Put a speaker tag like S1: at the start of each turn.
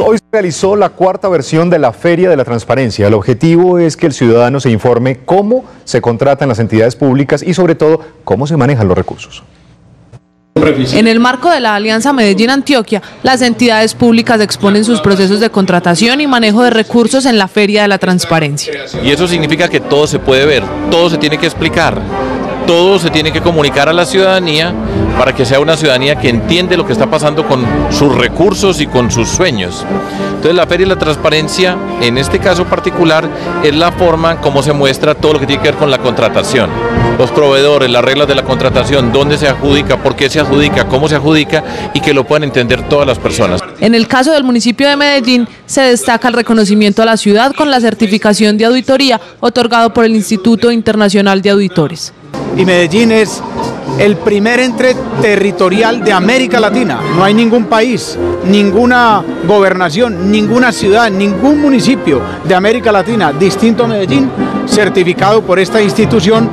S1: Hoy se realizó la cuarta versión de la Feria de la Transparencia. El objetivo es que el ciudadano se informe cómo se contratan las entidades públicas y sobre todo cómo se manejan los recursos.
S2: En el marco de la Alianza Medellín-Antioquia, las entidades públicas exponen sus procesos de contratación y manejo de recursos en la Feria de la Transparencia.
S3: Y eso significa que todo se puede ver, todo se tiene que explicar todo se tiene que comunicar a la ciudadanía para que sea una ciudadanía que entiende lo que está pasando con sus recursos y con sus sueños. Entonces la Feria y la Transparencia, en este caso particular, es la forma como se muestra todo lo que tiene que ver con la contratación. Los proveedores, las reglas de la contratación, dónde se adjudica, por qué se adjudica, cómo se adjudica y que lo puedan entender todas las personas.
S2: En el caso del municipio de Medellín, se destaca el reconocimiento a la ciudad con la certificación de auditoría otorgado por el Instituto Internacional de Auditores
S4: y Medellín es el primer entre territorial de América Latina. No hay ningún país, ninguna gobernación, ninguna ciudad, ningún municipio de América Latina distinto a Medellín certificado por esta institución